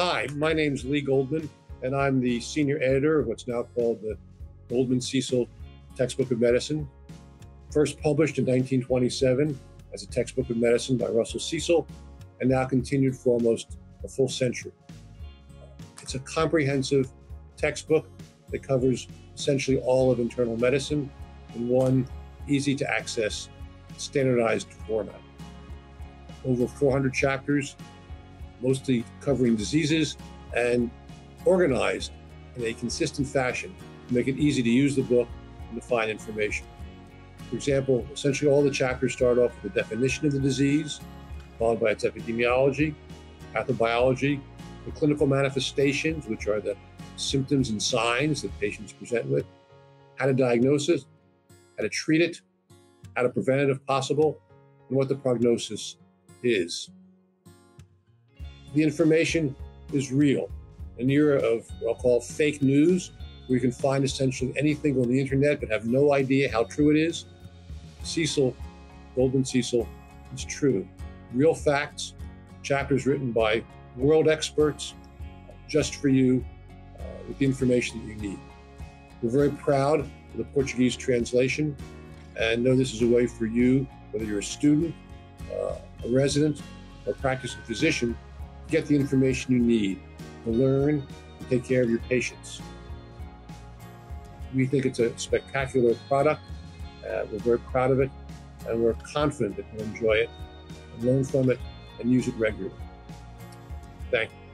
Hi, my name is Lee Goldman, and I'm the senior editor of what's now called the Goldman Cecil Textbook of Medicine. First published in 1927 as a textbook of medicine by Russell Cecil, and now continued for almost a full century. It's a comprehensive textbook that covers essentially all of internal medicine in one easy to access, standardized format. Over 400 chapters, mostly covering diseases and organized in a consistent fashion to make it easy to use the book and to find information. For example, essentially all the chapters start off with a definition of the disease, followed by its epidemiology, pathobiology, the clinical manifestations, which are the symptoms and signs that patients present with, how to diagnose it, how to treat it, how to prevent it if possible, and what the prognosis is. The information is real. An era of what I'll call fake news, where you can find essentially anything on the internet but have no idea how true it is. Cecil, Goldman Cecil, is true. Real facts, chapters written by world experts, just for you, uh, with the information that you need. We're very proud of the Portuguese translation and know this is a way for you, whether you're a student, uh, a resident, or practicing physician, get the information you need to learn and take care of your patients. We think it's a spectacular product. Uh, we're very proud of it, and we're confident that you'll enjoy it learn from it and use it regularly. Thank you.